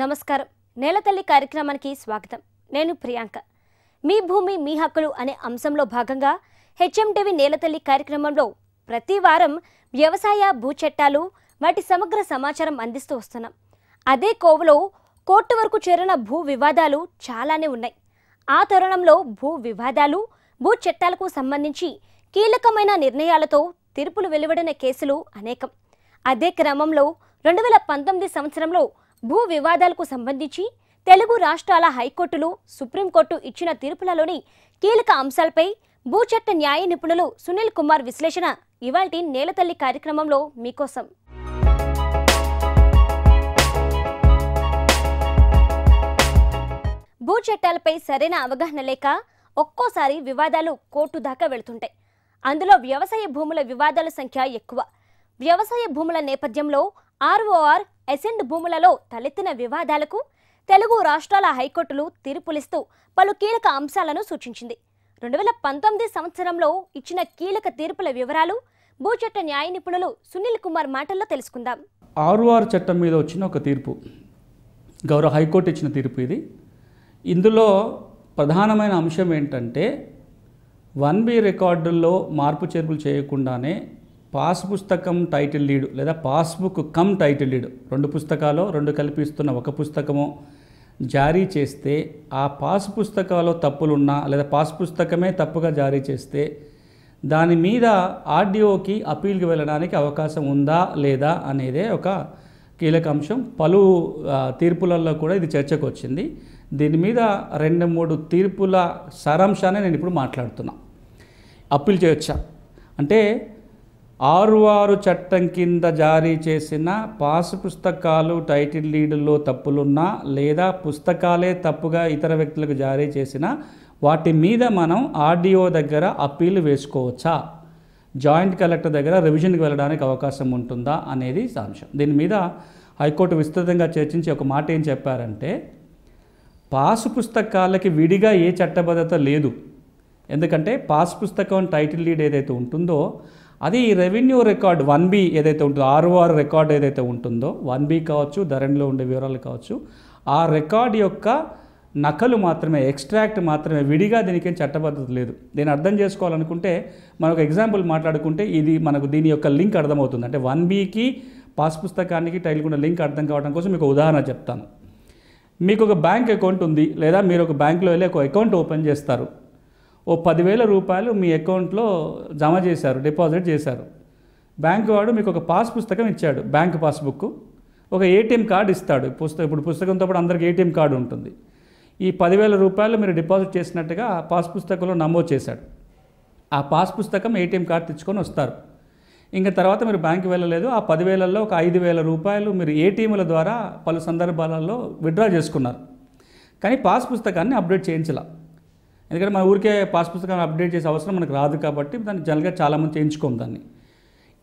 నమస్కారం. నేలతల్లి కార్యక్రమానికి స్వాగతం. నేను ప్రియాంక. మీ భూమి మీ హక్కులు అనే అంశంలో భాగంగా హెచ్ఎండివి నేలతల్లి కార్యక్రమంలో ప్రతి వారం వ్యవసాయ భూ చట్టాలు వాటి సమగ్ర సమాచారం అందిస్తూ వస్తున్నాం. అదే కోవలో కోర్టు వరకు చేరిన భూ వివాదాలు చాలానే ఉన్నాయి. ఆ తరుణంలో భూ వివాదాలు భూ చట్టాలకు సంబంధించి కీలకమైన నిర్ణయాలతో తీర్పులు వెలువడిన కేసులు అనేకం. అదే క్రమంలో రెండు వేల పంతొమ్మిది సంవత్సరంలో భూ వివాదాలకు సంబంధించి తెలుగు రాష్ట్రాల హైకోర్టులు సుప్రీంకోర్టు ఇచ్చిన తీర్పులలోని కీలక అంశాలపై భూచట్ట న్యాయ నిపుణులు సునీల్ కుమార్ విశ్లేషణ ఇవాల్టి నేలతల్లి కార్యక్రమంలో మీకోసం. భూ చట్టాలపై సరైన అవగాహన లేక ఒక్కోసారి వివాదాలు కోర్టు దాకా వెళుతుంటాయి. అందులో వ్యవసాయ భూముల వివాదాల సంఖ్య ఎక్కువ. వ్యవసాయ భూముల నేపథ్యంలో ఆర్ఓఆర్ ఎసెండ్ భూములలో తలెత్తిన వివాదాలకు తెలుగు రాష్ట్రాల హైకోర్టులు తీర్పులిస్తూ పలు కీలక అంశాలను సూచించింది. రెండు వేల పంతొమ్మిది సంవత్సరంలో ఇచ్చిన కీలక తీర్పుల వివరాలు భూచట్ట న్యాయ నిపుణులు సునీల్ కుమార్ మాటల్లో తెలుసుకుందాం. ఆర్ఓఆర్ చట్టం మీద వచ్చిన ఒక తీర్పు గౌరవ హైకోర్టు ఇచ్చిన తీర్పు ఇది. ఇందులో ప్రధానమైన అంశం ఏంటంటే వన్ బి రికార్డుల్లో మార్పు చేర్పులు చేయకుండానే పాస్ పుస్తకం టైటిల్ లీడ్ లేదా పాస్బుక్ కమ్ టైటిల్ లీడ్. రెండు పుస్తకాలు రెండు కల్పిస్తున్న ఒక పుస్తకము జారీ చేస్తే ఆ పాస్ పుస్తకాలో తప్పులున్నా లేదా పాస్ పుస్తకమే తప్పుగా జారీ చేస్తే దాని మీద ఆర్డీఓకి అప్పీల్కి వెళ్ళడానికి అవకాశం ఉందా లేదా అనేదే ఒక కీలక అంశం. పలు తీర్పులలో కూడా ఇది చర్చకు వచ్చింది. దీని మీద రెండు మూడు తీర్పుల సారాంశాన్ని నేను ఇప్పుడు మాట్లాడుతున్నా. అప్పీల్ చేయొచ్చా? అంటే ఆరు ఆరు చట్టం కింద జారీ చేసిన పాస్ పుస్తకాలు టైటిల్ లీడుల్లో తప్పులున్నా లేదా పుస్తకాలే తప్పుగా ఇతర వ్యక్తులకు జారీ చేసిన వాటి మీద మనం ఆర్డీఓ దగ్గర అప్పీల్ వేసుకోవచ్చా? జాయింట్ కలెక్టర్ దగ్గర రివిజన్కి వెళ్ళడానికి అవకాశం ఉంటుందా? అనేది సాంశం. దీని మీద హైకోర్టు విస్తృతంగా చర్చించి ఒక మాట ఏం చెప్పారంటే పాస్ పుస్తకాలకి విడిగా ఏ చట్టబద్ధత లేదు. ఎందుకంటే పాస్ పుస్తకం టైటిల్ లీడ్ ఏదైతే ఉంటుందో అది రెవెన్యూ రికార్డ్ వన్ బి ఏదైతే ఉంటుందో ఆర్ఓఆర్ రికార్డ్ ఏదైతే ఉంటుందో వన్ బి కావచ్చు ధరణిలో ఉండే వివరాలు కావచ్చు ఆ రికార్డ్ యొక్క నకలు మాత్రమే ఎక్స్ట్రాక్ట్ మాత్రమే విడిగా దీనికి చట్టబద్ధత లేదు. దీన్ని అర్థం చేసుకోవాలనుకుంటే మనం ఒక ఎగ్జాంపుల్ మాట్లాడుకుంటే ఇది మనకు దీని యొక్క లింక్ అర్థమవుతుంది. అంటే వన్ బీకి పాస్ పుస్తకానికి టైటిల్ లింక్ అర్థం కావడం కోసం మీకు ఉదాహరణ చెప్తాను. మీకు ఒక బ్యాంక్ అకౌంట్ ఉంది లేదా మీరు ఒక బ్యాంక్లో వెళ్ళి ఒక అకౌంట్ ఓపెన్ చేస్తారు. ఓ పదివేల రూపాయలు మీ అకౌంట్లో జమ చేశారు డిపాజిట్ చేశారు. బ్యాంక్ వాడు మీకు ఒక పాస్ పుస్తకం ఇచ్చాడు బ్యాంక్ పాస్బుక్ ఒక ఏటీఎం కార్డు ఇస్తాడు పుస్తకం ఇప్పుడు పుస్తకంతో పాటు అందరికి ఏటీఎం కార్డు ఉంటుంది. ఈ పదివేల రూపాయలు మీరు డిపాజిట్ చేసినట్టుగా పాస్ పుస్తకంలో నమోదు చేశాడు. ఆ పాస్ పుస్తకం ఏటీఎం కార్డు తెచ్చుకొని వస్తారు. ఇంకా తర్వాత మీరు బ్యాంకు వెళ్ళలేదు ఆ పదివేలలో ఒక ఐదు వేల రూపాయలు మీరు ఏటీఎంల ద్వారా పలు సందర్భాలలో విత్డ్రా చేసుకున్నారు. కానీ పాస్ పుస్తకాన్ని అప్డేట్ చేయించాల. ఎందుకంటే మన ఊరికే పాస్ పుస్తకాన్ని అప్డేట్ చేసే అవసరం మనకు రాదు కాబట్టి దాన్ని జనరల్గా చాలామంది చేయించుకోం దాన్ని.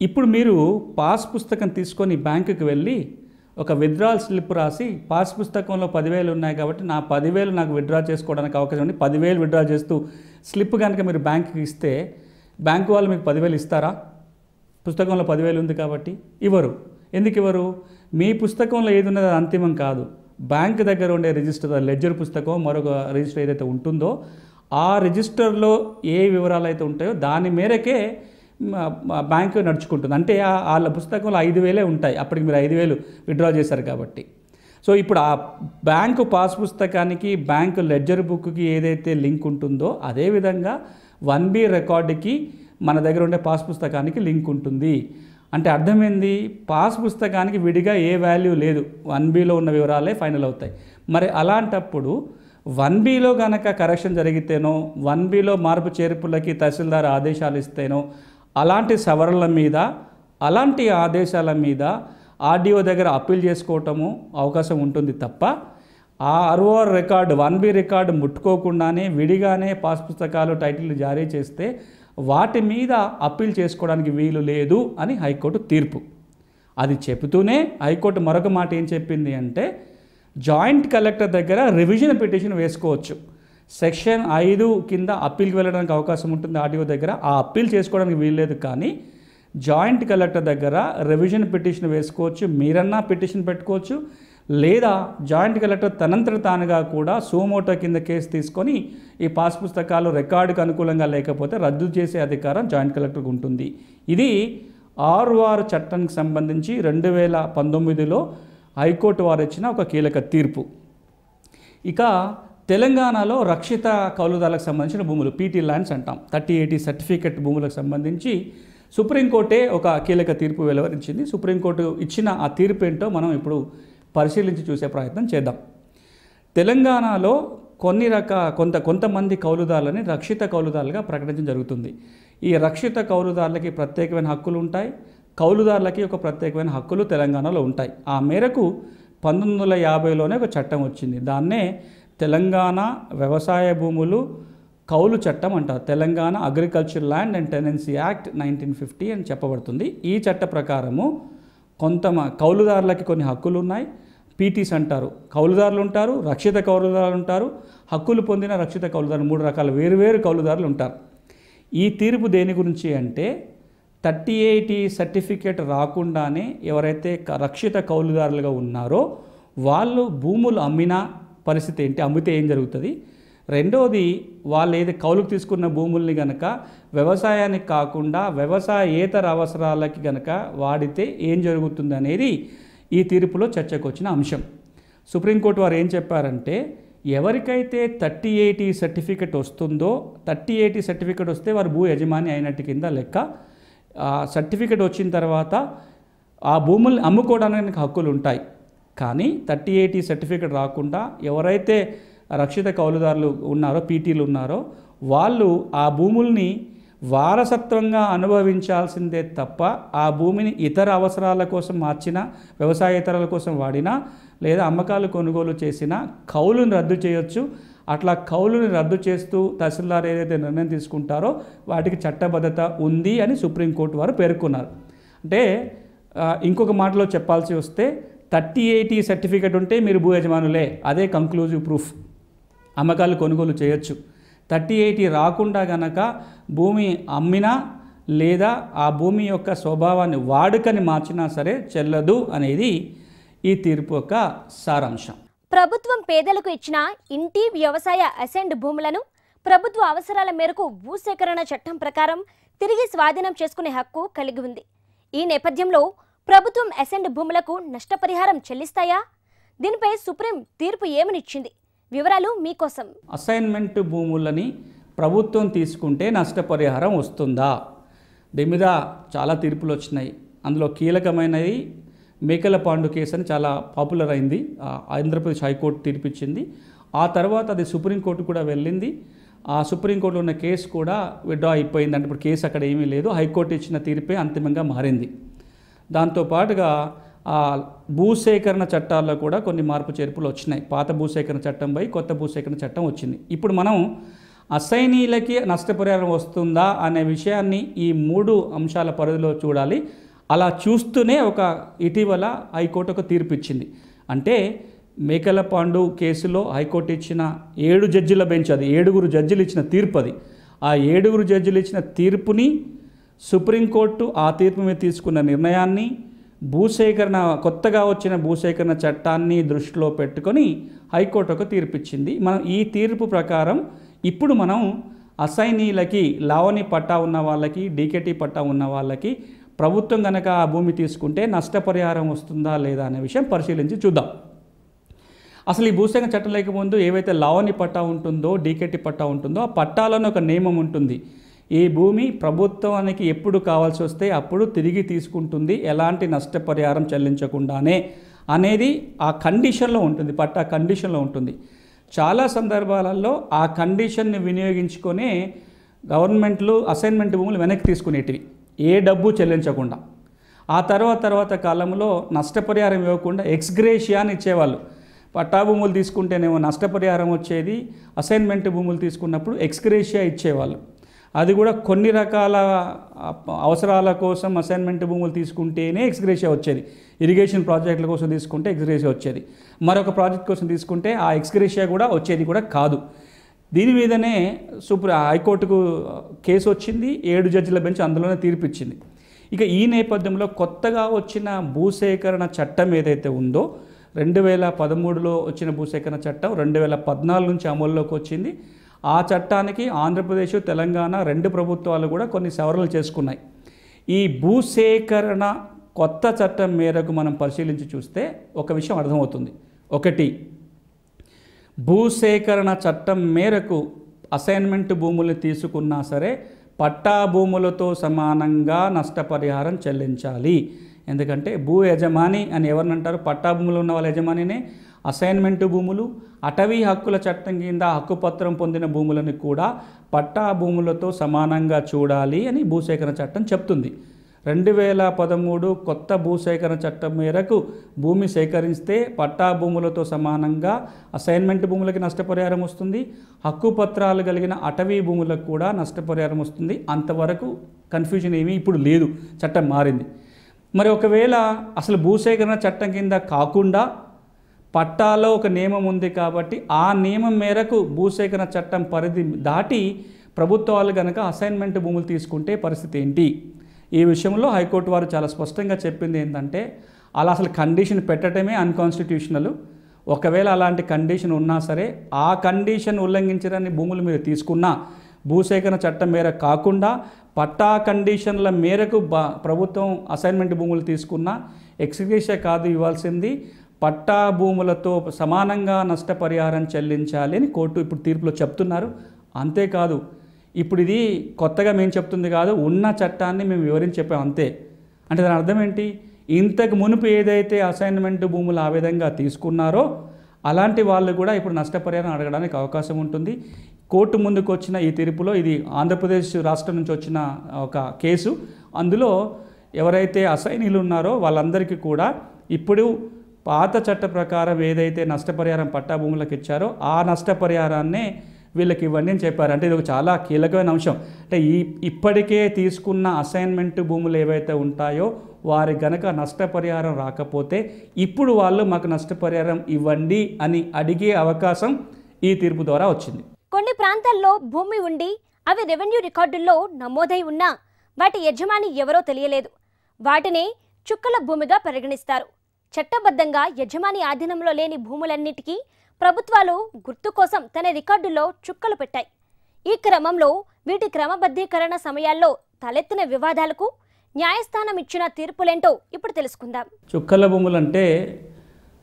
ఇప్పుడు మీరు పాస్ పుస్తకం తీసుకొని బ్యాంకుకి వెళ్ళి ఒక విత్డ్రాల్ స్లిప్ రాసి పాస్ పుస్తకంలో పదివేలు ఉన్నాయి కాబట్టి నా పదివేలు నాకు విత్డ్రా చేసుకోవడానికి అవకాశం ఉంది. పదివేలు విత్డ్రా చేస్తూ స్లిప్ కనుక మీరు బ్యాంకుకి ఇస్తే బ్యాంకు వాళ్ళు మీకు పదివేలు ఇస్తారా? పుస్తకంలో పదివేలు ఉంది కాబట్టి ఇవ్వరు. ఎందుకు ఇవ్వరు? మీ పుస్తకంలో ఏది ఉన్నది అది అంతిమం కాదు. బ్యాంక్ దగ్గర ఉండే రిజిస్టర్ లెడ్జర్ పుస్తకం మరొక రిజిస్టర్ ఏదైతే ఉంటుందో ఆ రిజిస్టర్లో ఏ వివరాలు అయితే ఉంటాయో దాని మేరకే బ్యాంకు నడుచుకుంటుంది. అంటే వాళ్ళ పుస్తకంలో ఐదు వేలే ఉంటాయి. అప్పటికి మీరు ఐదు వేలు విత్డ్రా చేశారు కాబట్టి. సో ఇప్పుడు ఆ బ్యాంకు పాస్ పుస్తకానికి బ్యాంకు లెడ్జర్ బుక్కి ఏదైతే లింక్ ఉంటుందో అదేవిధంగా వన్ బి రికార్డుకి మన దగ్గర ఉండే పాస్ పుస్తకానికి లింక్ ఉంటుంది. అంటే అర్థమైంది? పాస్ పుస్తకానికి విడిగా ఏ వాల్యూ లేదు. వన్ బిలో ఉన్న వివరాలే ఫైనల్ అవుతాయి. మరి అలాంటప్పుడు వన్ బిలో కనుక కరెక్షన్ జరిగితేనో వన్ బిలో మార్పు చేర్పులకి తహసీల్దార్ ఆదేశాలు ఇస్తేనో అలాంటి సవరణల మీద అలాంటి ఆదేశాల మీద ఆర్డీఓ దగ్గర అప్పీల్ చేసుకోవటము అవకాశం ఉంటుంది తప్ప ఆ ROR record one B record ముట్టుకోకుండానే విడిగానే పాస్ పుస్తకాలు టైటిల్ జారీ చేస్తే వాటి మీద అప్పీల్ చేసుకోవడానికి వీలు లేదు అని హైకోర్టు తీర్పు. అది చెబుతూనే హైకోర్టు మరొక మాట ఏం చెప్పింది అంటే జాయింట్ కలెక్టర్ దగ్గర రివిజన్ పిటిషన్ వేసుకోవచ్చు. సెక్షన్ ఐదు కింద అప్పీల్కి వెళ్ళడానికి అవకాశం ఉంటుంది. ఆర్డీఓ దగ్గర ఆ అప్పీల్ చేసుకోవడానికి వీల్లేదు కానీ జాయింట్ కలెక్టర్ దగ్గర రివిజన్ పిటిషన్ వేసుకోవచ్చు. మీరన్నా పిటిషన్ పెట్టుకోవచ్చు. లేదా జాయింట్ కలెక్టర్ తనంతట తానుగా కూడా సోమోటో కింద కేసు తీసుకొని ఈ పాస్ పుస్తకాలు రికార్డుకు అనుకూలంగా లేకపోతే రద్దు చేసే అధికారం జాయింట్ కలెక్టర్కి ఉంటుంది. ఇది ఆరు చట్టానికి సంబంధించి రెండు వేల పంతొమ్మిదిలో హైకోర్టు వారు ఇచ్చిన ఒక కీలక తీర్పు. ఇక తెలంగాణలో రక్షిత కౌలుదాలకు సంబంధించిన భూములు పీటీ ల్యాండ్స్ అంటాం. థర్టీ ఎయిటీ సర్టిఫికెట్ భూములకు సంబంధించి సుప్రీంకోర్టే ఒక కీలక తీర్పు వెలువరించింది. సుప్రీంకోర్టు ఇచ్చిన ఆ తీర్పు ఏంటో మనం ఇప్పుడు పరిశీలించి చూసే ప్రయత్నం చేద్దాం. తెలంగాణలో కొన్ని రక కొంత కొంతమంది కౌలుదారులని రక్షిత కౌలుదారులుగా ప్రకటించడం జరుగుతుంది. ఈ రక్షిత కౌలుదారులకి ప్రత్యేకమైన హక్కులు ఉంటాయి కౌలుదారులకి ఒక ప్రత్యేకమైన హక్కులు తెలంగాణలో ఉంటాయి. ఆ మేరకు పంతొమ్మిది వందల యాభైలోనే ఒక చట్టం వచ్చింది. దాన్నే తెలంగాణ వ్యవసాయ భూములు కౌలు చట్టం అంటారు. Telangana agriculture land and tenancy act nineteen fifty అని చెప్పబడుతుంది. ఈ చట్ట ప్రకారము కొంత కౌలుదారులకి కొన్ని హక్కులు ఉన్నాయి. పీటీస్ అంటారు. కౌలుదారులు ఉంటారు రక్షిత కౌలుదారులు ఉంటారు. హక్కులు పొందిన రక్షిత కౌలుదారులు మూడు రకాల. వేరువేరు కౌలుదారులు ఉంటారు. ఈ తీర్పు దేని గురించి అంటే థర్టీ ఎయిటీ సర్టిఫికేట్ రాకుండానే ఎవరైతే క- రక్షిత కౌలుదారులుగా ఉన్నారో వాళ్ళు భూములు అమ్మిన పరిస్థితి ఏంటి? అమ్మితే ఏం జరుగుతుంది? రెండోది వాళ్ళు ఏది కౌలుకు తీసుకున్న భూముల్ని గనక వ్యవసాయానికి కాకుండా వ్యవసాయేతర అవసరాలకి గనక వాడితే ఏం జరుగుతుంది అనేది ఈ తీర్పులో చర్చకు వచ్చిన అంశం. సుప్రీంకోర్టు వారు ఏం చెప్పారంటే ఎవరికైతే థర్టీ ఎయిటీ సర్టిఫికెట్ వస్తుందో థర్టీ ఎయిటీ సర్టిఫికెట్ వస్తే వారు భూ యజమాని అయినట్టు కింద లెక్క సర్టిఫికెట్ వచ్చిన తర్వాత ఆ భూముల్ని అమ్ముకోవడానికి హక్కులు ఉంటాయి. కానీ థర్టీ ఎయిటీ సర్టిఫికెట్ రాకుండా ఎవరైతే రక్షిత కౌలుదారులు ఉన్నారో పీటీలు ఉన్నారో వాళ్ళు ఆ భూముల్ని వారసత్వంగా అనుభవించాల్సిందే తప్ప ఆ భూమిని ఇతర అవసరాల కోసం మార్చిన వ్యవసాయేతరాల కోసం వాడినా లేదా అమ్మకాలు కొనుగోలు చేసినా కౌలును రద్దు చేయొచ్చు. అట్లా కౌలుని రద్దు చేస్తూ తహసీల్దార్ ఏదైతే నిర్ణయం తీసుకుంటారో వాటికి చట్టబద్ధత ఉంది అని సుప్రీంకోర్టు వారు పేర్కొన్నారు. అంటే ఇంకొక మాటలో చెప్పాల్సి వస్తే థర్టీ ఎయిటీ సర్టిఫికేట్ ఉంటే మీరు భూ యజమానులే. అదే కంక్లూజివ్ ప్రూఫ్ అమ్మకాలు కొనుగోలు చేయొచ్చు. థర్టీ ఎయిటీ రాకుండా గనక భూమి అమ్మినా లేదా ఆ భూమి యొక్క స్వభావాన్ని వాడుకని మార్చినా సరే చెల్లదు అనేది ఈ తీర్పు యొక్క సారాంశం. ప్రభుత్వం పేదలకు ఇచ్చిన ఇంటి వ్యవసాయ అసెండ్ భూములను ప్రభుత్వ అవసరాల మేరకు భూసేకరణ చట్టం ప్రకారం తిరిగి స్వాధీనం చేసుకునే హక్కు కలిగి ఉంది. ఈ నేపథ్యంలో ప్రభుత్వం అసెండ్ భూములకు నష్టపరిహారం చెల్లిస్తాయా? దీనిపై సుప్రీం తీర్పు ఏమనిచ్చింది? వివరాలు మీకోసం. అసైన్మెంట్ భూములని ప్రభుత్వం తీసుకుంటే నష్టపరిహారం వస్తుందా? దీని మీద చాలా తీర్పులు వచ్చినాయి. అందులో కీలకమైనది మేకల పాండు కేసు అని చాలా పాపులర్ అయింది. ఆంధ్రప్రదేశ్ హైకోర్టు తీర్పిచ్చింది. ఆ తర్వాత అది సుప్రీంకోర్టు కూడా వెళ్ళింది. ఆ సుప్రీంకోర్టులో ఉన్న కేసు కూడా విడ్రా అయిపోయింది. అంటే ఇప్పుడు కేసు అక్కడ ఏమీ లేదు. హైకోర్టు ఇచ్చిన తీర్పే అంతిమంగా మారింది. దాంతోపాటుగా ఆ భూసేకరణ చట్టాల్లో కూడా కొన్ని మార్పు చేర్పులు వచ్చినాయి. పాత భూసేకరణ చట్టం పై కొత్త భూసేకరణ చట్టం వచ్చింది. ఇప్పుడు మనం అసైనీలకి నష్టపరిహారం వస్తుందా అనే విషయాన్ని ఈ మూడు అంశాల పరిధిలో చూడాలి. అలా చూస్తూనే ఒక ఇటీవల హైకోర్టు ఒక తీర్పు ఇచ్చింది అంటే మేకల పాండు కేసులో హైకోర్టు ఇచ్చిన ఏడు జడ్జిల బెంచ్ అది ఏడుగురు జడ్జిలు ఇచ్చిన తీర్పు అది ఆ ఏడుగురు జడ్జిలు ఇచ్చిన తీర్పుని సుప్రీంకోర్టు ఆ తీర్పు మీద తీసుకున్న నిర్ణయాన్ని భూసేకరణ కొత్తగా వచ్చిన భూసేకరణ చట్టాన్ని దృష్టిలో పెట్టుకొని హైకోర్టు ఒక తీర్పు ఇచ్చింది మనం ఈ తీర్పు ప్రకారం ఇప్పుడు మనం అసైనీలకి లావణి పట్టా ఉన్న వాళ్ళకి డీకేటీ పట్టా ఉన్న వాళ్ళకి ప్రభుత్వం కనుక ఆ భూమి తీసుకుంటే నష్టపరిహారం వస్తుందా లేదా అనే విషయం పరిశీలించి చూద్దాం. అసలు ఈ భూసేకరణ చట్టం లేకముందు ఏవైతే లావణి పట్టా ఉంటుందో డీకేటీ పట్టా ఉంటుందో ఆ పట్టాలోనే ఒక నియమం ఉంటుంది. ఈ భూమి ప్రభుత్వానికి ఎప్పుడు కావాల్సి వస్తే అప్పుడు తిరిగి తీసుకుంటుంది. ఎలాంటి నష్టపరిహారం చెల్లించకుండానే అనేది ఆ కండిషన్లో ఉంటుంది పట్టా కండిషన్లో ఉంటుంది. చాలా సందర్భాలలో ఆ కండిషన్ని వినియోగించుకొని గవర్నమెంట్లు అసైన్మెంట్ భూములు వెనక్కి తీసుకునేటివి. ఏ డబ్బు చెల్లించకుండా. ఆ తర్వాత తర్వాత కాలంలో నష్టపరిహారం ఇవ్వకుండా ఎక్స్గ్రేషియా అని ఇచ్చేవాళ్ళు. పట్టా భూములు తీసుకుంటేనేమో నష్టపరిహారం వచ్చేది అసైన్మెంట్ భూములు తీసుకున్నప్పుడు ఎక్స్గ్రేషియా ఇచ్చేవాళ్ళు. అది కూడా కొన్ని రకాల అవసరాల కోసం అసైన్మెంట్ భూములు తీసుకుంటేనే ఎక్స్గ్రేషియా వచ్చేది. ఇరిగేషన్ ప్రాజెక్టుల కోసం తీసుకుంటే ఎక్స్గ్రేషియా వచ్చేది. మరొక ప్రాజెక్ట్ కోసం తీసుకుంటే ఆ ఎక్స్గ్రేషియా కూడా వచ్చేది కూడా కాదు. దీని మీదనే సుప్ర హైకోర్టుకు కేసు వచ్చింది ఏడు జడ్జిల బెంచ్ అందులోనే తీర్పిచ్చింది. ఇక ఈ నేపథ్యంలో కొత్తగా వచ్చిన భూసేకరణ చట్టం ఏదైతే ఉందో రెండు వేల పదమూడులో వచ్చిన భూసేకరణ చట్టం రెండు వేల పద్నాలుగు నుంచి అమల్లోకి వచ్చింది. ఆ చట్టానికి ఆంధ్రప్రదేశ్ తెలంగాణ రెండు ప్రభుత్వాలు కూడా కొన్ని సవరణలు చేసుకున్నాయి. ఈ భూసేకరణ కొత్త చట్టం మేరకు మనం పరిశీలించి చూస్తే ఒక విషయం అర్థమవుతుంది. ఒకటి భూసేకరణ చట్టం మేరకు అసైన్మెంట్ భూములు తీసుకున్నా సరే పట్టా భూములతో సమానంగా నష్టపరిహారం చెల్లించాలి. ఎందుకంటే భూ యజమాని అని ఎవరిని అంటారు పట్టా భూములు ఉన్న వాళ్ళ యజమానినే. అసైన్మెంట్ భూములు అటవీ హక్కుల చట్టం కింద హక్కుపత్రం పొందిన భూములను కూడా పట్టా భూములతో సమానంగా చూడాలి అని భూసేకరణ చట్టం చెప్తుంది. రెండు వేల పదమూడు కొత్త భూసేకరణ చట్టం మేరకు భూమి సేకరిస్తే పట్టా భూములతో సమానంగా అసైన్మెంట్ భూములకి నష్టపరిహారం వస్తుంది. హక్కు పత్రాలు కలిగిన అటవీ భూములకు కూడా నష్టపరిహారం వస్తుంది. అంతవరకు కన్ఫ్యూజన్ ఏమీ ఇప్పుడు లేదు. చట్టం మారింది. మరి ఒకవేళ అసలు భూసేకరణ చట్టం కింద కాకుండా పట్టాలో ఒక నియమం ఉంది కాబట్టి ఆ నియమం మేరకు భూసేకరణ చట్టం పరిధి దాటి ప్రభుత్వాలు కనుక అసైన్మెంట్ భూములు తీసుకుంటే పరిస్థితి ఏంటి? ఈ విషయంలో హైకోర్టు వారు చాలా స్పష్టంగా చెప్పింది ఏంటంటే అలా అసలు కండిషన్ పెట్టడమే అన్కాన్స్టిట్యూషనల్. ఒకవేళ అలాంటి కండిషన్ ఉన్నా సరే ఆ కండిషన్ ఉల్లంఘించడాన్ని భూములు మీరు తీసుకున్నా భూసేకరణ చట్టం మేర కాకుండా పట్టా కండిషన్ల మేరకు ప్రభుత్వం అసైన్మెంట్ భూములు తీసుకున్నా ఎక్స్గ్రేషియా కాదు ఇవ్వాల్సింది పట్టా భూములతో సమానంగా నష్టపరిహారం చెల్లించాలి అని కోర్టు ఇప్పుడు తీర్పులో చెప్తున్నారు. అంతేకాదు ఇప్పుడు ఇది కొత్తగా మేము చెప్తుంది కాదు ఉన్న చట్టాన్ని మేము వివరించి చెప్పాం అంతే. అంటే దాని అర్థం ఏంటి? ఇంతకు మునుపు ఏదైతే అసైన్మెంట్ భూములు ఆ విధంగా తీసుకున్నారో అలాంటి వాళ్ళు కూడా ఇప్పుడు నష్టపరిహారం అడగడానికి అవకాశం ఉంటుంది. కోర్టు ముందుకు వచ్చిన ఈ తీర్పులో ఇది ఆంధ్రప్రదేశ్ రాష్ట్రం నుంచి వచ్చిన ఒక కేసు. అందులో ఎవరైతే అసైనీలు ఉన్నారో వాళ్ళందరికీ కూడా ఇప్పుడు పాత చట్ట ప్రకారం ఏదైతే నష్టపరిహారం పట్టా భూములకు ఇచ్చారో ఆ నష్టపరిహారాన్నే వీళ్ళకి ఇవ్వండి అని చెప్పారు. అంటే ఇది ఒక చాలా కీలకమైన అంశం. అంటే ఈ ఇప్పటికే తీసుకున్న అసైన్మెంట్ భూములు ఏవైతే ఉంటాయో వారి గనక నష్టపరిహారం రాకపోతే ఇప్పుడు వాళ్ళు మాకు నష్టపరిహారం ఇవ్వండి అని అడిగే అవకాశం ఈ తీర్పు ద్వారా వచ్చింది. కొన్ని ప్రాంతాల్లో భూమి ఉండి అవి రెవెన్యూ రికార్డుల్లో నమోదై ఉన్నా వాటి యజమాని ఎవరో తెలియలేదు. వాటినే చుక్కల భూమిగా పరిగణిస్తారు. చట్టబద్ధంగా యజమాని ఆధీనంలో లేని భూములన్నిటికీ ప్రభుత్వాలు గుర్తు కోసం తన రికార్డుల్లో చుక్కలు పెట్టాయి. ఈ క్రమంలో వీటి క్రమబద్ధీకరణ సమయాల్లో తలెత్తిన వివాదాలకు న్యాయస్థానం ఇచ్చిన తీర్పులేంటో ఇప్పుడు తెలుసుకుందాం. చుక్కల భూములు అంటే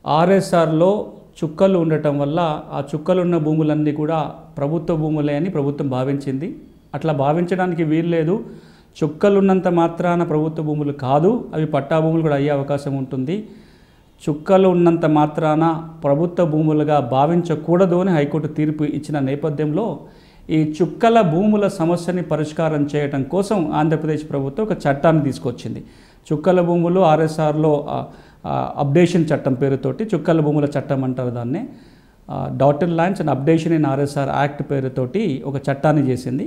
ఆర్ఎస్ఆర్లో చుక్కలు ఉండటం వల్ల ఆ చుక్కలున్న భూములన్నీ కూడా ప్రభుత్వ భూములే అని ప్రభుత్వం భావించింది. అట్లా భావించడానికి వీల్లేదు. చుక్కలున్నంత మాత్రాన ప్రభుత్వ భూములు కాదు అవి పట్టా భూములు కూడా అయ్యే అవకాశం ఉంటుంది. చుక్కలు ఉన్నంత మాత్రాన ప్రభుత్వ భూములుగా భావించకూడదు అని హైకోర్టు తీర్పు ఇచ్చిన నేపథ్యంలో ఈ చుక్కల భూముల సమస్యని పరిష్కారం చేయటం కోసం ఆంధ్రప్రదేశ్ ప్రభుత్వం ఒక చట్టాన్ని తీసుకొచ్చింది. చుక్కల భూములు ఆర్ఎస్ఆర్లో అప్డేషన్ చట్టం పేరుతోటి చుక్కల భూముల చట్టం అంటారు దాన్ని. Daughter lines and updation in RSR act పేరుతోటి ఒక చట్టాన్ని చేసింది.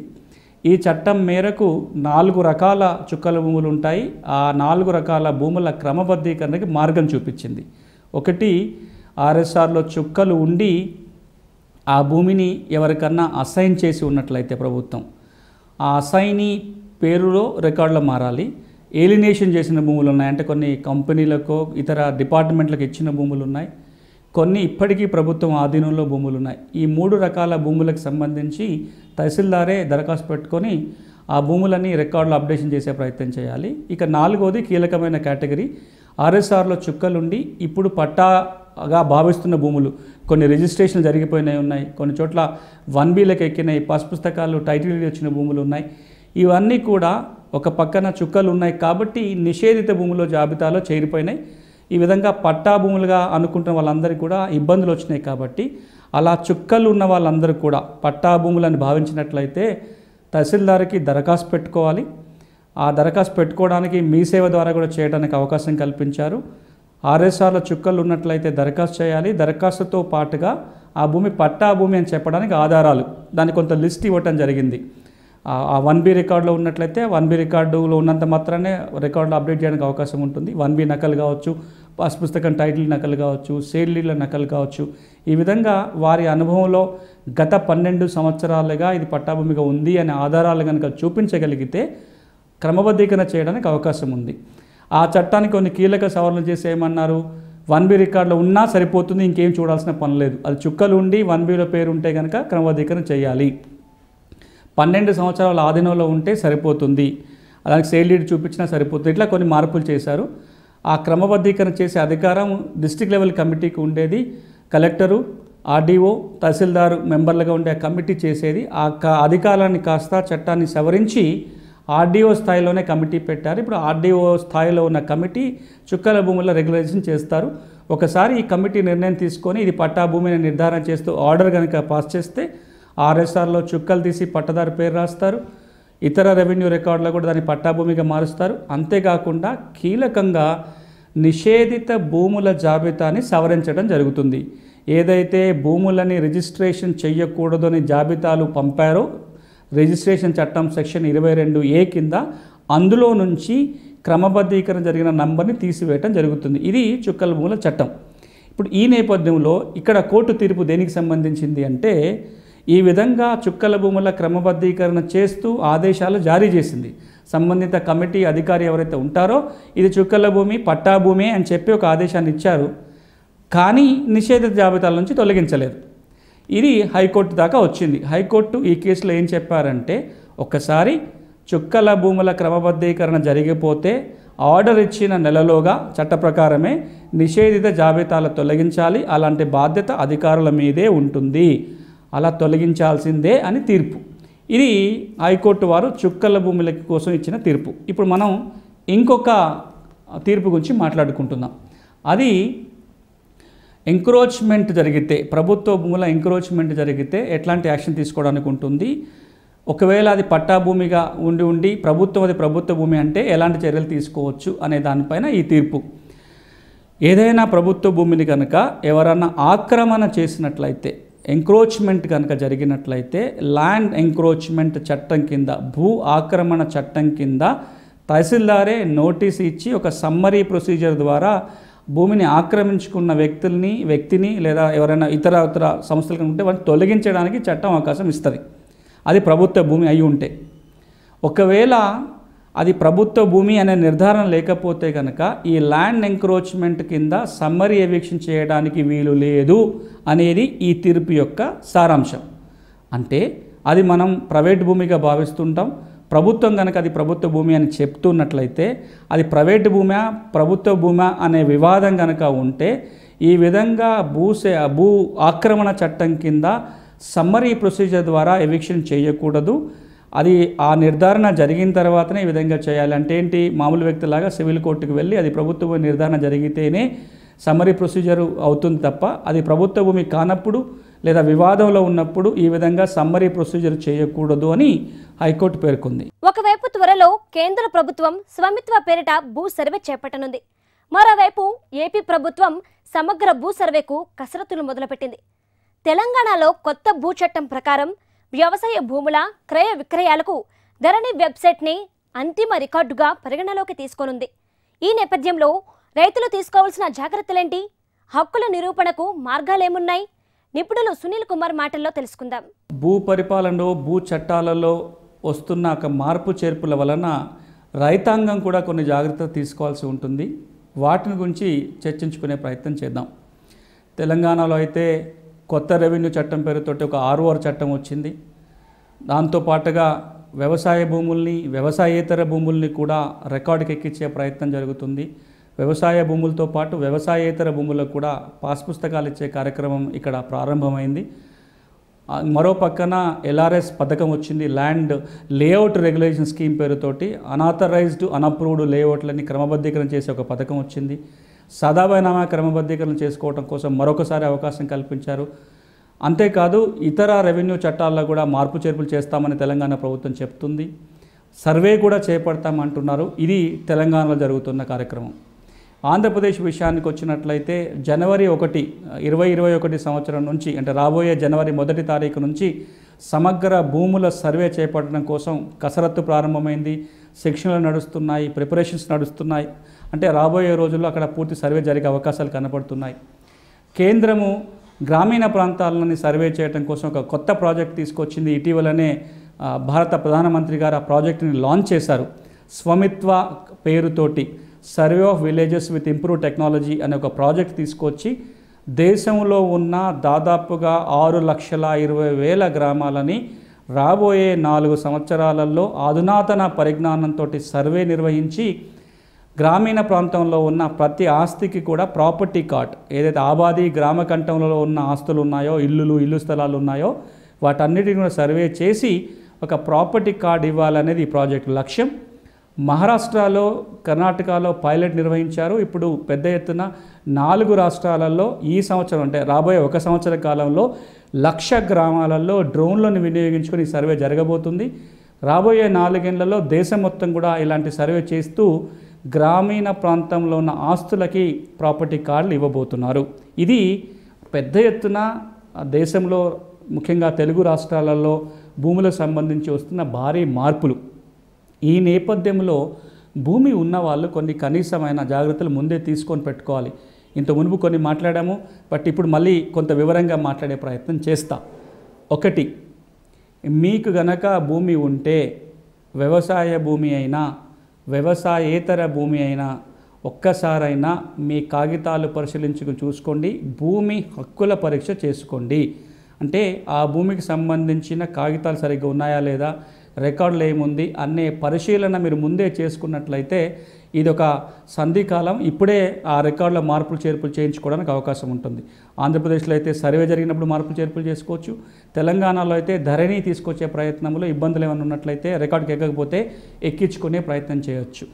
ఈ చట్టం మేరకు నాలుగు రకాల చుక్కల భూములు ఉంటాయి. ఆ నాలుగు రకాల భూముల క్రమబద్ధీకరణకి మార్గం చూపించింది. ఒకటి ఆర్ఎస్ఆర్లో చుక్కలు ఉండి ఆ భూమిని ఎవరికన్నా అసైన్ చేసి ఉన్నట్లయితే ప్రభుత్వం. ఆ అసైనీ పేరులో రికార్డులు మారాలి. ఏలినేషన్ చేసిన భూములు ఉన్నాయి. అంటే కొన్ని కంపెనీలకు ఇతర డిపార్ట్మెంట్లకు ఇచ్చిన భూములు ఉన్నాయి. కొన్ని ఇప్పటికీ ప్రభుత్వం ఆధీనంలో భూములు ఉన్నాయి. ఈ మూడు రకాల భూములకు సంబంధించి తహసీల్దారే దరఖాస్తు పెట్టుకొని ఆ భూములన్నీ రికార్డులు అప్డేషన్ చేసే ప్రయత్నం చేయాలి. ఇక నాలుగోది కీలకమైన కేటగిరీ ఆర్ఎస్ఆర్లో చుక్కలుండి ఇప్పుడు పట్టాగా భావిస్తున్న భూములు. కొన్ని రిజిస్ట్రేషన్లు జరిగిపోయినాయి ఉన్నాయి. కొన్ని చోట్ల వన్ బీలకు ఎక్కినాయి పాస్ పుస్తకాలు టైటిల్ వచ్చిన భూములు ఉన్నాయి. ఇవన్నీ కూడా ఒక పక్కన చుక్కలు ఉన్నాయి కాబట్టి నిషేధిత భూముల జాబితాలో చేరిపోయినాయి. ఈ విధంగా పట్టా భూములుగా అనుకుంటున్న వాళ్ళందరికీ కూడా ఇబ్బందులు వచ్చినాయి కాబట్టి అలా చుక్కలు ఉన్న వాళ్ళందరూ కూడా పట్టా భూములని భావించినట్లయితే తహసీల్దార్కి దరఖాస్తు పెట్టుకోవాలి. ఆ దరఖాస్తు పెట్టుకోవడానికి మీ సేవ ద్వారా కూడా చేయడానికి అవకాశం కల్పించారు. ఆర్ఎస్ఆర్లో చుక్కలు ఉన్నట్లయితే దరఖాస్తు చేయాలి. దరఖాస్తుతో పాటుగా ఆ భూమి పట్టా భూమి అని చెప్పడానికి ఆధారాలు. దాని కొంత లిస్ట్ ఇవ్వటం జరిగింది. ఆ వన్ బి రికార్డులో ఉన్నట్లయితే వన్ బి రికార్డులో ఉన్నంత మాత్రమే రికార్డులో అప్డేట్ చేయడానికి అవకాశం ఉంటుంది. వన్ బి నకలు కావచ్చు పాస్ పుస్తకం టైటిల్ నకలు కావచ్చు సేల్ లీడ్ల నకలు కావచ్చు. ఈ విధంగా వారి అనుభవంలో గత పన్నెండు సంవత్సరాలుగా ఇది పట్టాభూమిగా ఉంది అనే ఆధారాలు కనుక చూపించగలిగితే క్రమబద్ధీకరణ చేయడానికి అవకాశం ఉంది. ఆ చట్టానికి కొన్ని కీలక సవరణలు చేసి ఏమన్నారు? వన్ బి రికార్డులో ఉన్నా సరిపోతుంది ఇంకేం చూడాల్సిన పని లేదు. అది చుక్కలు ఉండి వన్ బిలో పేరు ఉంటే కనుక క్రమబద్ధీకరణ చేయాలి. పన్నెండు సంవత్సరాల ఆధీనంలో ఉంటే సరిపోతుంది. అలాగే సేల్ డీడ్ చూపించినా సరిపోతుంది. ఇట్లా కొన్ని మార్పులు చేశారు. ఆ క్రమబద్ధీకరణ చేసే అధికారం డిస్ట్రిక్ట్ లెవెల్ కమిటీకి ఉండేది. కలెక్టరు ఆర్డీఓ తహసీల్దార్ మెంబర్లుగా ఉండే కమిటీ చేసేది. ఆ క- అధికారాన్ని కాస్త చట్టాన్ని సవరించి ఆర్డీఓ స్థాయిలోనే కమిటీ పెట్టారు. ఇప్పుడు ఆర్డీఓ స్థాయిలో ఉన్న కమిటీ చుక్కల భూముల రెగ్యులైజేషన్ చేస్తారు. ఒకసారి ఈ కమిటీ నిర్ణయం తీసుకొని ఇది పట్టా భూమిని నిర్ధారణ చేస్తూ ఆర్డర్ కనుక పాస్ చేస్తే ఆర్ఎస్ఆర్లో చుక్కలు తీసి పట్టదారు పేరు రాస్తారు. ఇతర రెవెన్యూ రికార్డులో కూడా దాన్ని పట్టాభూమిగా మారుస్తారు. అంతేకాకుండా కీలకంగా నిషేధిత భూముల జాబితాని సవరించడం జరుగుతుంది. ఏదైతే భూములని రిజిస్ట్రేషన్ చేయకూడదు అని జాబితాలు పంపారో రిజిస్ట్రేషన్ చట్టం సెక్షన్ ఇరవై రెండు ఏ కింద అందులో నుంచి క్రమబద్ధీకరణ జరిగిన నంబర్ని తీసివేయటం జరుగుతుంది. ఇది చుక్కల భూముల చట్టం. ఇప్పుడు ఈ నేపథ్యంలో ఇక్కడ కోర్టు తీర్పు దేనికి సంబంధించింది అంటే ఈ విధంగా చుక్కల భూముల క్రమబద్ధీకరణ చేస్తూ ఆదేశాలు జారీ చేసింది. సంబంధిత కమిటీ అధికారి ఎవరైతే ఉంటారో ఇది చుక్కల భూమి పట్టా భూమి అని చెప్పి ఒక ఆదేశాన్ని ఇచ్చారు. కానీ నిషేధిత జాబితాల నుంచి తొలగించలేదు. ఇది హైకోర్టు దాకా వచ్చింది. హైకోర్టు ఈ కేసులో ఏం చెప్పారంటే ఒక్కసారి చుక్కల భూముల క్రమబద్ధీకరణ జరిగిపోతే ఆర్డర్ ఇచ్చిన నెలలోగా చట్ట ప్రకారమే నిషేధిత జాబితాలు తొలగించాలి. అలాంటి బాధ్యత అధికారుల మీదే ఉంటుంది. అలా తొలగించాల్సిందే అని తీర్పు. ఇది హైకోర్టు వారు చుక్కల భూముల కోసం ఇచ్చిన తీర్పు. ఇప్పుడు మనం ఇంకొక తీర్పు గురించి మాట్లాడుకుంటున్నాం. అది ఎంక్రోచ్మెంట్ జరిగితే ప్రభుత్వ భూముల ఎంక్రోచ్మెంట్ జరిగితే ఎట్లాంటి యాక్షన్ తీసుకోవడానికి ఉంటుంది? ఒకవేళ అది పట్టా భూమిగా ఉండి ఉండి ప్రభుత్వం అది ప్రభుత్వ భూమి అంటే ఎలాంటి చర్యలు తీసుకోవచ్చు అనే దానిపైన ఈ తీర్పు. ఏదైనా ప్రభుత్వ భూమిని కనుక ఎవరన్నా ఆక్రమణ చేసినట్లయితే ఎంక్రోచ్మెంట్ కనుక జరిగినట్లయితే ల్యాండ్ ఎంక్రోచ్మెంట్ చట్టం కింద భూ ఆక్రమణ చట్టం కింద తహసీల్దారే నోటీస్ ఇచ్చి ఒక సమ్మరీ ప్రొసీజర్ ద్వారా భూమిని ఆక్రమించుకున్న వ్యక్తుల్ని వ్యక్తిని లేదా ఎవరైనా ఇతర ఇతర సంస్థలు ఉంటే వాటిని తొలగించడానికి చట్టం అవకాశం ఇస్తుంది. అది ప్రభుత్వ భూమి అయి ఉంటే. ఒకవేళ అది ప్రభుత్వ భూమి అనే నిర్ధారణ లేకపోతే కనుక ఈ ల్యాండ్ ఎంక్రోచ్మెంట్ కింద సమ్మరీ ఎవిక్షన్ చేయడానికి వీలు లేదు అనేది ఈ తీర్పు యొక్క సారాంశం. అంటే అది మనం ప్రైవేట్ భూమిగా భావిస్తుంటాం. ప్రభుత్వం కనుక అది ప్రభుత్వ భూమి అని చెప్తున్నట్లయితే అది ప్రైవేట్ భూమా ప్రభుత్వ భూమా అనే వివాదం కనుక ఉంటే ఈ విధంగా భూసే భూ ఆక్రమణ చట్టం కింద సమ్మరీ ప్రొసీజర్ ద్వారా ఎవిక్షన్ చేయకూడదు. అది ఆ నిర్ధారణ జరిగిన తర్వాతనే ఈ విధంగా చేయాలి. అంటే ఏంటి? మామూలు వ్యక్తిలాగా సివిల్ కోర్టుకు వెళ్ళి అది ప్రభుత్వ భూమి నిర్ధారణ జరిగితేనే సమరీ ప్రొసీజర్ అవుతుంది తప్ప అది ప్రభుత్వ భూమి కానప్పుడు లేదా వివాదంలో ఉన్నప్పుడు ఈ విధంగా సమ్మరీ ప్రొసీజర్ చేయకూడదు అని హైకోర్టు పేర్కొంది. ఒకవైపు త్వరలో కేంద్ర ప్రభుత్వం స్వామిత్వ పేరిట భూ సర్వే చేపట్టనుంది. మరోవైపు ఏపీ ప్రభుత్వం సమగ్ర భూ సర్వేకు కసరత్తులు మొదలుపెట్టింది. తెలంగాణలో కొత్త భూ చట్టం ప్రకారం వ్యవసాయ భూముల క్రయ విక్రయాలకు ధరణి వెబ్సైట్ని అంతిమ రికార్డుగా పరిగణలోకి తీసుకోనుంది. ఈ నేపథ్యంలో రైతులు తీసుకోవాల్సిన జాగ్రత్తలేంటి? హక్కుల నిరూపణకు మార్గాలేమున్నాయి? నిపుణులు సునీల్ కుమార్ మాటల్లో తెలుసుకుందాం. భూ పరిపాలనలో భూ చట్టాలలో వస్తున్న ఒక మార్పు చేర్పుల వలన రైతాంగం కూడా కొన్ని జాగ్రత్తలు తీసుకోవాల్సి ఉంటుంది. వాటిని గురించి చర్చించుకునే ప్రయత్నం చేద్దాం. తెలంగాణలో అయితే కొత్త రెవెన్యూ చట్టం పేరుతోటి ఒక ఆర్ఓఆర్ చట్టం వచ్చింది. దాంతో పాటుగా వ్యవసాయ భూముల్ని వ్యవసాయేతర భూముల్ని కూడా రికార్డుకి ఎక్కించే ప్రయత్నం జరుగుతుంది. వ్యవసాయ భూములతో పాటు వ్యవసాయేతర భూములకు కూడా పాస్ పుస్తకాలు ఇచ్చే కార్యక్రమం ఇక్కడ ప్రారంభమైంది. మరో పక్కన ఎల్ఆర్ఎస్ పథకం వచ్చింది. ల్యాండ్ లేఅవుట్ రెగ్యులేషన్ స్కీమ్ పేరుతోటి అనాథరైజ్డ్ అన్అప్రూవ్డ్ లేఅవుట్లని క్రమబద్ధీకరణ చేసే ఒక పథకం వచ్చింది. సదాభైనామా క్రమబద్ధీకరణ చేసుకోవడం కోసం మరొకసారి అవకాశం కల్పించారు. అంతేకాదు ఇతర రెవెన్యూ చట్టాల్లో కూడా మార్పు చేర్పులు చేస్తామని తెలంగాణ ప్రభుత్వం చెప్తుంది. సర్వే కూడా చేపడతామంటున్నారు. ఇది తెలంగాణలో జరుగుతున్న కార్యక్రమం. ఆంధ్రప్రదేశ్ విషయానికి వచ్చినట్లయితే జనవరి ఒకటి ఇరవై ఇరవై ఒకటి సంవత్సరం నుంచి అంటే రాబోయే జనవరి మొదటి తారీఖు నుంచి సమగ్ర భూముల సర్వే చేపట్టడం కోసం కసరత్తు ప్రారంభమైంది. శిక్షణలు నడుస్తున్నాయి ప్రిపరేషన్స్ నడుస్తున్నాయి. అంటే రాబోయే రోజుల్లో అక్కడ పూర్తి సర్వే జరిగే అవకాశాలు కనపడుతున్నాయి కేంద్రము గ్రామీణ ప్రాంతాలని సర్వే చేయడం కోసం ఒక కొత్త ప్రాజెక్ట్ తీసుకొచ్చింది. ఇటీవలనే భారత ప్రధానమంత్రి గారు ఆ ప్రాజెక్టుని లాంచ్ చేశారు. స్వమిత్వ పేరుతోటి survey of villages with improve technology అనే ఒక ప్రాజెక్ట్ తీసుకొచ్చి దేశంలో ఉన్న దాదాపుగా ఆరు లక్షల ఇరవై వేల గ్రామాలని రాబోయే నాలుగు సంవత్సరాలలో అధునాతన పరిజ్ఞానంతో సర్వే నిర్వహించి గ్రామీణ ప్రాంతంలో ఉన్న ప్రతి ఆస్తికి కూడా ప్రాపర్టీ కార్డ్. ఏదైతే ఆబాది గ్రామ కంఠంలో ఉన్న ఆస్తులు ఉన్నాయో ఇల్లులు ఇల్లు స్థలాలు ఉన్నాయో వాటన్నిటిని కూడా సర్వే చేసి ఒక ప్రాపర్టీ కార్డ్ ఇవ్వాలనేది ఈ ప్రాజెక్టు లక్ష్యం. మహారాష్ట్రలో కర్ణాటకలో పైలట్ నిర్వహించారు. ఇప్పుడు పెద్ద ఎత్తున నాలుగు రాష్ట్రాలలో ఈ సంవత్సరం అంటే రాబోయే ఒక సంవత్సర కాలంలో లక్ష గ్రామాలలో డ్రోన్లను వినియోగించుకొని సర్వే జరగబోతుంది. రాబోయే నాలుగేళ్ళలో దేశం మొత్తం కూడా ఇలాంటి సర్వే చేస్తూ గ్రామీణ ప్రాంతంలో ఉన్న ఆస్తులకి ప్రాపర్టీ కార్డులు ఇవ్వబోతున్నారు. ఇది పెద్ద ఎత్తున దేశంలో ముఖ్యంగా తెలుగు రాష్ట్రాలలో భూములకు సంబంధించి వస్తున్న భారీ మార్పులు. ఈ నేపథ్యంలో భూమి ఉన్న వాళ్ళు కొన్ని కనీసమైన జాగ్రత్తలు ముందే తీసుకొని పెట్టుకోవాలి. ఇంత మునుపు కొన్ని మాట్లాడాము బట్ ఇప్పుడు మళ్ళీ కొంత వివరంగా మాట్లాడే ప్రయత్నం చేస్తా. ఒకటి మీకు గనక భూమి ఉంటే వ్యవసాయ భూమి అయినా వ్యవసాయేతర భూమి అయినా ఒక్కసారైనా మీ కాగితాలు పరిశీలించుకుని చూసుకోండి భూమి హక్కుల పరీక్ష చేసుకోండి. అంటే ఆ భూమికి సంబంధించిన కాగితాలు సరిగ్గా ఉన్నాయా లేదా రికార్డులు ఏముంది అనే పరిశీలన మీరు ముందే చేసుకున్నట్లయితే ఇది ఒక సంధికాలం. ఇప్పుడే ఆ రికార్డుల మార్పులు చేర్పులు చేయించుకోవడానికి అవకాశం ఉంటుంది. ఆంధ్రప్రదేశ్లో అయితే సర్వే జరిగినప్పుడు మార్పులు చేర్పులు చేసుకోవచ్చు. తెలంగాణలో అయితే ధరణి తీసుకొచ్చే ప్రయత్నంలో ఇబ్బందులు ఏమైనా ఉన్నట్లయితే రికార్డుకి ఎక్కకపోతే ఎక్కించుకునే ప్రయత్నం చేయవచ్చు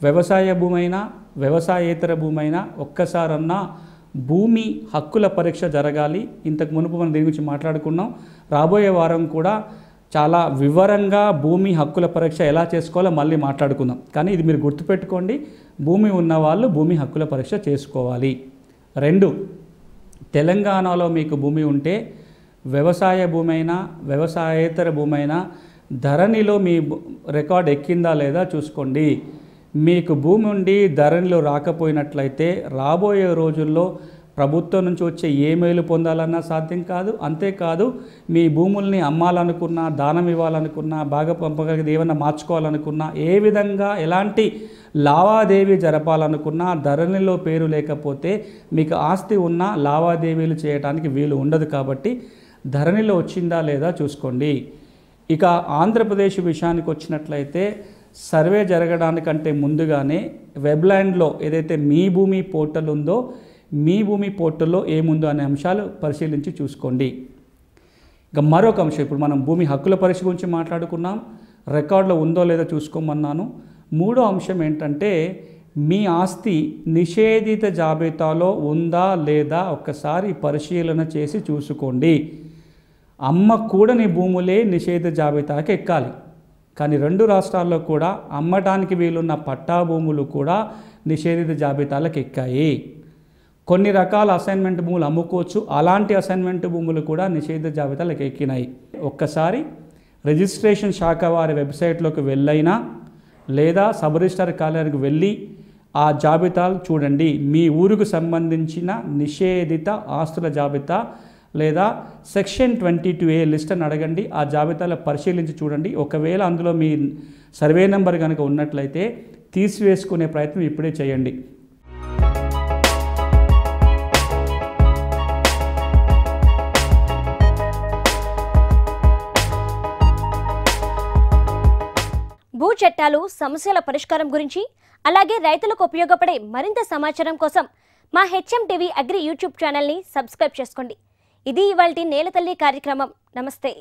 వ్యవసాయ భూమి అయినా వ్యవసాయేతర భూమి అయినా ఒక్కసారన్నా భూమి హక్కుల పరీక్ష జరగాలి. ఇంతకు మునుపు మనం దీని గురించి మాట్లాడుకున్నాం. రాబోయే వారం కూడా చాలా వివరంగా భూమి హక్కుల పరీక్ష ఎలా చేసుకోవాలో మళ్ళీ మాట్లాడుకుందాం. కానీ ఇది మీరు గుర్తుపెట్టుకోండి భూమి ఉన్నవాళ్ళు భూమి హక్కుల పరీక్ష చేసుకోవాలి. రెండు తెలంగాణలో మీకు భూమి ఉంటే వ్యవసాయ భూమి అయినా వ్యవసాయేతర భూమి అయినా ధరణిలో మీ రికార్డ్ ఎక్కిందా లేదా చూసుకోండి. మీకు భూమి ఉండి ధరణిలో రాకపోయినట్లయితే రాబోయే రోజుల్లో ప్రభుత్వం నుంచి వచ్చే ఏ మేలు పొందాలన్నా సాధ్యం కాదు అంతేకాదు మీ భూముల్ని అమ్మాలనుకున్నా దానం ఇవ్వాలనుకున్నా బాగా పంపగలిగేది ఏమన్నా మార్చుకోవాలనుకున్నా ఏ విధంగా ఎలాంటి లావాదేవీ జరపాలనుకున్నా ధరణిలో పేరు లేకపోతే మీకు ఆస్తి ఉన్నా లావాదేవీలు చేయడానికి వీలు ఉండదు కాబట్టి ధరణిలో వచ్చిందా లేదా చూసుకోండి. ఇక ఆంధ్రప్రదేశ్ విషయానికి వచ్చినట్లయితే సర్వే జరగడానికంటే ముందుగానే వెబ్లాండ్లో ఏదైతే మీ భూమి పోర్టల్ ఉందో మీ భూమి పోర్టల్లో ఏముందో అనే అంశాలు పరిశీలించి చూసుకోండి. ఇక మరొక అంశం ఇప్పుడు మనం భూమి హక్కుల పరీక్ష గురించి మాట్లాడుకున్నాం. రికార్డులో ఉందో లేదో చూసుకోమన్నాను. మూడో అంశం ఏంటంటే మీ ఆస్తి నిషేధిత జాబితాలో ఉందా లేదా ఒక్కసారి పరిశీలన చేసి చూసుకోండి. అమ్మకూడని భూములే నిషేధ జాబితాకి ఎక్కాలి. కానీ రెండు రాష్ట్రాల్లో కూడా అమ్మటానికి వీలున్న పట్టా భూములు కూడా నిషేధిత జాబితాలకు ఎక్కాయి. కొన్ని రకాల అసైన్మెంట్ భూములు అమ్ముకోవచ్చు. అలాంటి అసైన్మెంట్ భూములు కూడా నిషేధ జాబితాలకు ఎక్కినాయి. ఒక్కసారి రిజిస్ట్రేషన్ శాఖ వారి వెబ్సైట్లోకి వెళ్ళైనా లేదా సబ్ రిజిస్టార్ కార్యాలయానికి వెళ్ళి ఆ జాబితాలు చూడండి. మీ ఊరుకు సంబంధించిన నిషేధిత ఆస్తుల జాబితా లేదా section twenty two A list అని అడగండి. ఆ జాబితాలో పరిశీలించి చూడండి. ఒకవేళ అందులో మీ సర్వే నెంబర్ కనుక ఉన్నట్లయితే తీసివేసుకునే ప్రయత్నం ఇప్పుడే చేయండి. చట్టాలు సమస్యల పరిష్కారం గురించి అలాగే రైతులకు ఉపయోగపడే మరింత సమాచారం కోసం మా హెచ్ఎం టీవీ అగ్రి యూట్యూబ్ ఛానల్ని సబ్స్క్రైబ్ చేసుకోండి. ఇది ఇవాళ నేలతల్లి కార్యక్రమం. నమస్తే.